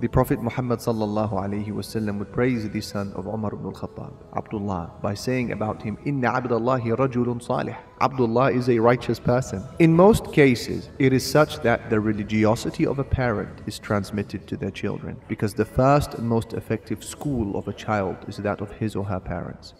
The Prophet Muhammad wasallam would praise the son of Umar ibn al-Khattab, Abdullah, by saying about him, "Inna Abdullahi rajulun salih." Abdullah is a righteous person. In most cases, it is such that the religiosity of a parent is transmitted to their children, because the first and most effective school of a child is that of his or her parents.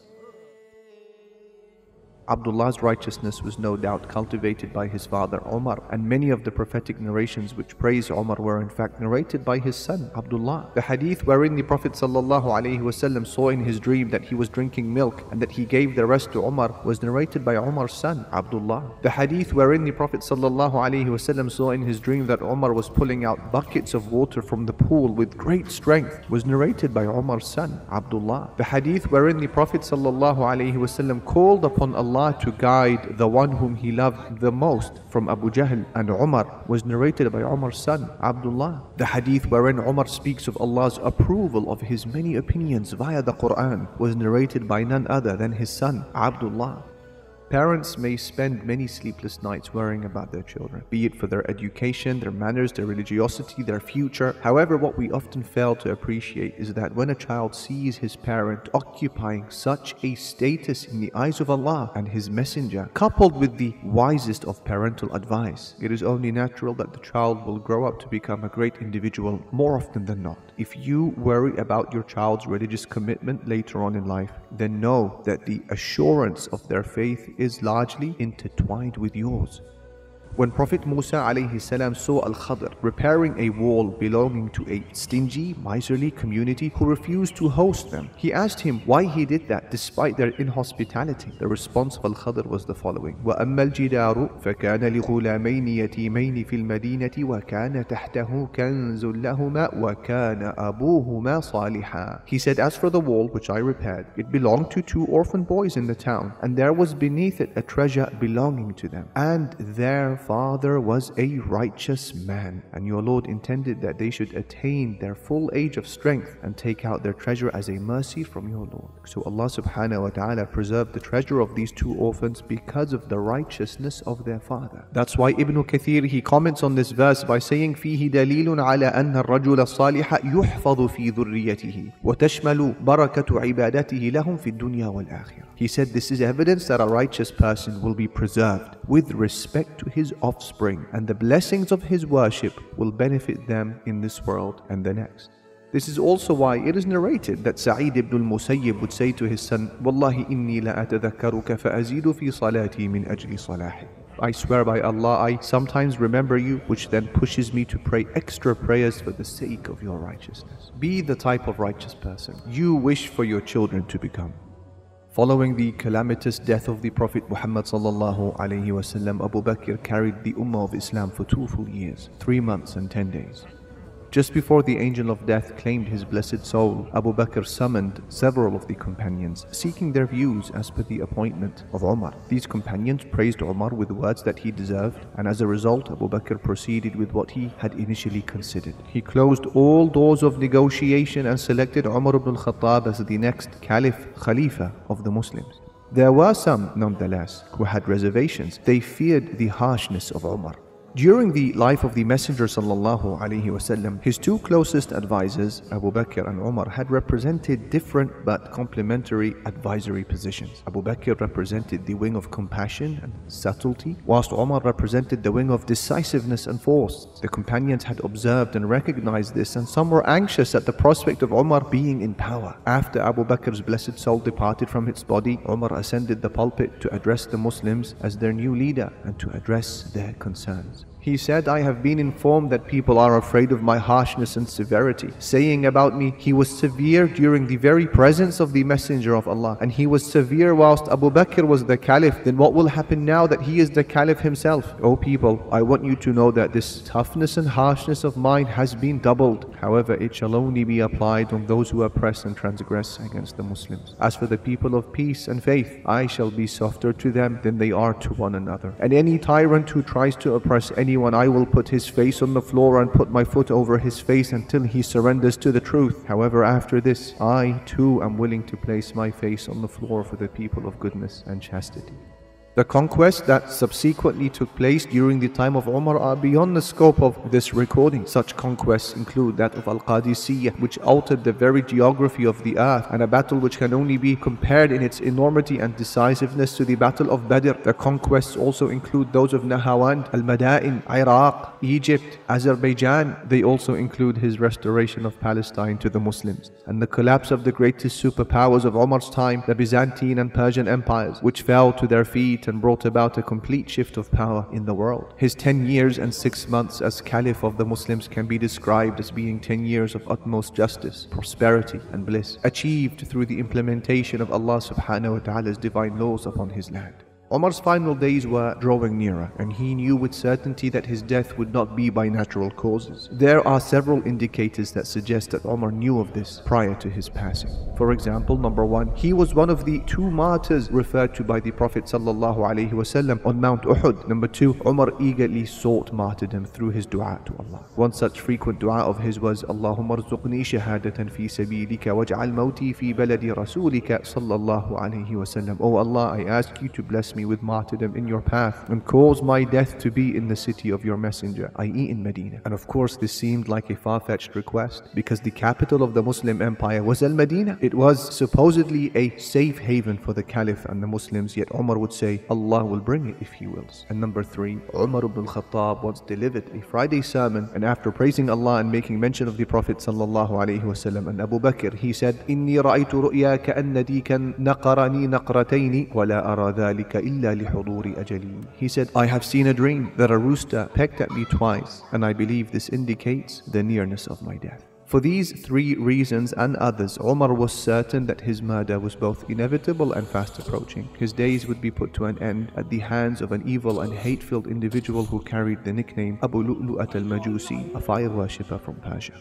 Abdullah's righteousness was no doubt cultivated by his father Omar, and many of the prophetic narrations which praise Omar were in fact narrated by his son Abdullah. The hadith wherein the Prophet ﷺ saw in his dream that he was drinking milk and that he gave the rest to Omar was narrated by Omar's son Abdullah. The hadith wherein the Prophet ﷺ saw in his dream that Omar was pulling out buckets of water from the pool with great strength was narrated by Omar's son Abdullah. The hadith wherein the Prophet ﷺ called upon Allah Allah to guide the one whom he loved the most from Abu Jahl and Umar was narrated by Umar's son, Abdullah. The hadith wherein Umar speaks of Allah's approval of his many opinions via the Quran was narrated by none other than his son, Abdullah. Parents may spend many sleepless nights worrying about their children, be it for their education, their manners, their religiosity, their future. However, what we often fail to appreciate is that when a child sees his parent occupying such a status in the eyes of Allah and His Messenger, coupled with the wisest of parental advice, it is only natural that the child will grow up to become a great individual more often than not. If you worry about your child's religious commitment later on in life, then know that the assurance of their faith is largely intertwined with yours. When Prophet Musa alayhi saw Al-Khadr repairing a wall belonging to a stingy, miserly community who refused to host them, he asked him why he did that despite their inhospitality. The response of Al-Khadr was the following: وَأَمَّا الْجِدَارُ فَكَانَ لِغُلَامَيْنِ يَتِيمَيْنِ فِي الْمَدِينَةِ وَكَانَ تَحْتَهُ كَنْزٌ لَهُمَا وَكَانَ أَبُوهُمَا صَالِحًا He said, As for the wall which I repaired, it belonged to two orphan boys in the town, and there was beneath it a treasure belonging to them, and their father was a righteous man, and your Lord intended that they should attain their full age of strength and take out their treasure as a mercy from your Lord. So Allah subhanahu wa ta'ala preserved the treasure of these two orphans because of the righteousness of their father. That's why Ibn Kathir he comments on this verse by saying فيه دليل على أن الرجل الصالح يحفظ في ذريته وتشمل بركة عبادته لهم في الدنيا والآخرة. He said this is evidence that a righteous person will be preserved with respect to his offspring, and the blessings of his worship will benefit them in this world and the next. This is also why it is narrated that Sa'id ibn al-Musayyib would say to his son, Wallahi inni la fa'azidu fi salati min ajli salahi. I swear by Allah, I sometimes remember you, which then pushes me to pray extra prayers for the sake of your righteousness. Be the type of righteous person you wish for your children to become. Following the calamitous death of the Prophet Muhammad Abu Bakr carried the Ummah of Islam for two full years, three months and ten days. Just before the angel of death claimed his blessed soul, Abu Bakr summoned several of the companions, seeking their views as per the appointment of Omar. These companions praised Omar with words that he deserved, and as a result, Abu Bakr proceeded with what he had initially considered. He closed all doors of negotiation and selected Umar ibn al-Khattab as the next Caliph, Khalifa of the Muslims. There were some, nonetheless, who had reservations. They feared the harshness of Umar. During the life of the Messenger وسلم, his two closest advisors, Abu Bakr and Umar, had represented different but complementary advisory positions. Abu Bakr represented the wing of compassion and subtlety, whilst Umar represented the wing of decisiveness and force. The companions had observed and recognized this, and some were anxious at the prospect of Umar being in power. After Abu Bakr's blessed soul departed from its body, Umar ascended the pulpit to address the Muslims as their new leader and to address their concerns. guys. He said, I have been informed that people are afraid of my harshness and severity, saying about me, he was severe during the very presence of the Messenger of Allah, and he was severe whilst Abu Bakr was the Caliph. Then what will happen now that he is the Caliph himself? O people, I want you to know that this toughness and harshness of mine has been doubled. However, it shall only be applied on those who oppress and transgress against the Muslims. As for the people of peace and faith, I shall be softer to them than they are to one another. And any tyrant who tries to oppress any anyone, I will put his face on the floor and put my foot over his face until he surrenders to the truth. However, after this, I too am willing to place my face on the floor for the people of goodness and chastity. The conquests that subsequently took place during the time of Umar are beyond the scope of this recording. Such conquests include that of Al-Qadisiyah, which altered the very geography of the earth, and a battle which can only be compared in its enormity and decisiveness to the Battle of Badr. The conquests also include those of Nahawand, Al-Madain, Iraq, Egypt, Azerbaijan. They also include his restoration of Palestine to the Muslims, and the collapse of the greatest superpowers of Umar's time, the Byzantine and Persian empires, which fell to their feet and brought about a complete shift of power in the world. His 10 years and 6 months as Caliph of the Muslims can be described as being 10 years of utmost justice, prosperity, and bliss, achieved through the implementation of Allah subhanahu wa ta'ala's divine laws upon his land. Omar's final days were drawing nearer, and he knew with certainty that his death would not be by natural causes. There are several indicators that suggest that Omar knew of this prior to his passing. For example, number one, he was one of the two martyrs referred to by the Prophet ﷺ on Mount Uhud. Number two, Omar eagerly sought martyrdom through his dua to Allah. One such frequent dua of his was, Allahumma rzuqni shahadatan fi sabilika waj'al mawti fi baladi rasulika sallallahu alayhi wasallam. Allah, I ask you to bless me me with martyrdom in your path and cause my death to be in the city of your messenger, i.e. in Medina. And of course this seemed like a far-fetched request because the capital of the Muslim empire was Al-Medina. It was supposedly a safe haven for the Caliph and the Muslims, yet Umar would say, Allah will bring it if he wills. And number three, Umar ibn al-Khattab once delivered a Friday sermon and after praising Allah and making mention of the Prophet sallallahu alaihi wasallam and Abu Bakr, he said, إني رأيت رؤيا كأن ديكا نقرني نقرتين ولا أرى ذلك إلا لحضور أجلي. He said, I have seen a dream that a rooster pecked at me twice, and I believe this indicates the nearness of my death. For these three reasons and others, Omar was certain that his murder was both inevitable and fast approaching. His days would be put to an end at the hands of an evil and hate-filled individual who carried the nickname Abu Lu'lu'at al-Majusi, a fire worshipper from Persia.